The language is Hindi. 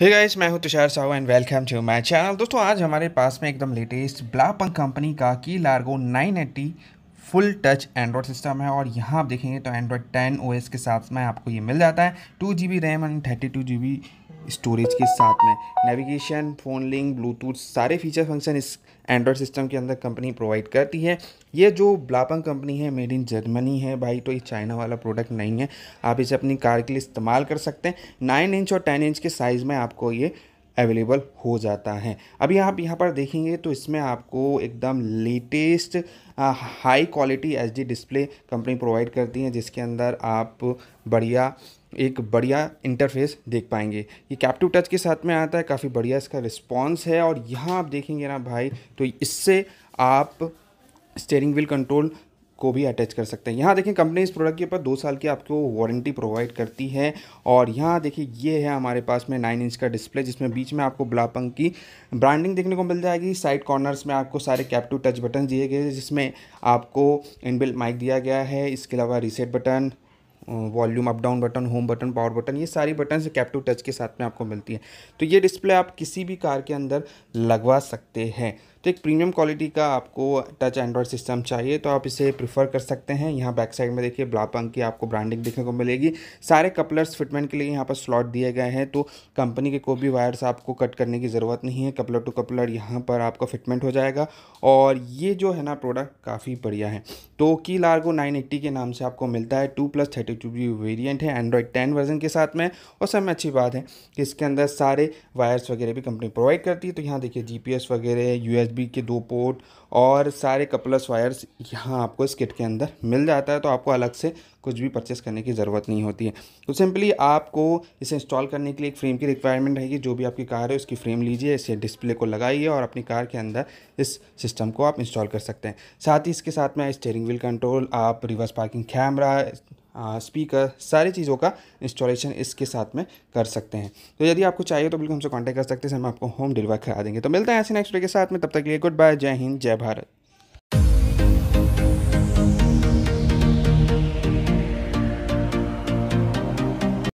हे गाइस मैं हूँ Tushar Sahu and welcome to my channel दोस्तों, आज हमारे पास में एकदम लेटेस्ट ब्लापंग कंपनी का की Largo 980 full touch Android system है और यहाँ आप देखेंगे तो एंड्रॉयड 10 ओएस के साथ में आपको ये मिल जाता है. Two G B RAM and thirty two G B storage के साथ में। नेविगेशन फ़ोन लिंक ब्लूटूथ सारे फीचर फ़ंक्शन इस एंड्रॉयड सिस्टम के अंदर कंपनी प्रोवाइड करती है। ये जो ब्लापंग कंपनी है मेड इन जर्मनी है भाई तो ये चाइना वाला प्रोडक्ट नहीं है। आप इसे अपनी कार के लिए इस्तेमाल कर सकते हैं। नाइन इंच और टेन इंच के साइज़ में आपको ये अवेलेबल हो जाता है। अभी आप यहाँ पर देखेंगे तो इसमें आपको एकदम latest high quality H display company provide करती है, जिसके अंदर आप बढ़िया, एक बढ़िया इंटरफेस देख पाएँगे। ये कैप्टिव टच के साथ में आता है, काफ़ी बढ़िया इसका रिस्पॉन्स है और यहाँ आप देखेंगे ना भाई तो इससे आप स्टेयरिंग व्हील कंट्रोल को भी अटैच कर सकते हैं। यहाँ देखिए कंपनी इस प्रोडक्ट के ऊपर दो साल की आपको वारंटी प्रोवाइड करती है और यहाँ देखिए, ये है हमारे पास में नाइन इंच का डिस्प्ले जिसमें बीच में आपको ब्लापंग की ब्रांडिंग देखने को मिल जाएगी। साइड कॉर्नर्स में आपको सारे कैप्टिव टच बटन दिए गए जिसमें आपको इनबिल माइक दिया गया है। इसके अलावा reset button volume up down button home button power button ये सारी बटन कैप्टिव टच के साथ में आपको मिलती है। तो ये डिस्प्ले आप किसी भी कार के अंदर लगवा सकते हैं। तो एक प्रीमियम क्वालिटी का आपको टच एंड्रॉयड सिस्टम चाहिए तो आप इसे प्रीफर कर सकते हैं। यहाँ बैक साइड में देखिए ब्लापंग की आपको ब्रांडिंग देखने को मिलेगी। सारे कपलर्स फिटमेंट के लिए यहाँ पर स्लॉट दिए गए हैं तो कंपनी के कोई भी वायर्स आपको कट करने की ज़रूरत नहीं है। कपलर टू कपलर यहाँ पर आपका फिटमेंट हो जाएगा। और ये जो है ना प्रोडक्ट काफ़ी बढ़िया है। तो की लार्गो नाइन के नाम से आपको मिलता है। Two plus thirty two variant है एंड्रॉयड टेन वर्जन के साथ में। और सब में अच्छी बात है कि इसके अंदर सारे वायर्स वगैरह भी कंपनी प्रोवाइड करती है। तो यहाँ देखिए जीपीएस वगैरह यूएस के दो पोर्ट और सारे कपलस वायर्स यहाँ आपको इस किट के अंदर मिल जाता है तो आपको अलग से कुछ भी परचेस करने की ज़रूरत नहीं होती है। तो सिंपली आपको इसे इंस्टॉल करने के लिए एक फ्रेम की रिक्वायरमेंट रहेगी, जो भी आपकी कार है, उसकी फ्रेम लीजिए, इसे डिस्प्ले को लगाइए और अपनी कार के अंदर इस सिस्टम को आप इंस्टॉल कर सकते हैं। साथ ही इसके साथ में स्टेयरिंग व्हील कंट्रोल आप रिवर्स पार्किंग कैमरा स्पीकर सारी चीज़ों का इंस्टॉलेशन इसके साथ में कर सकते हैं। तो यदि आपको चाहिए तो बिल्कुल हमसे कॉन्टैक्ट कर सकते हैं हम आपको होम डिलीवर करा देंगे। तो मिलते हैं ऐसे नेक्स्ट वीडियो के साथ में, तब तक के लिए गुड बाय जय हिंद, जय भारत।